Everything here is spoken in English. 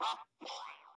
Ha!